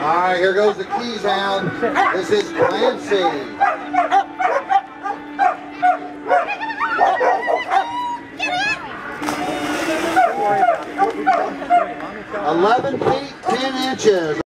All right, here goes the keys hound. This is Clancy. Eleven feet, ten inches.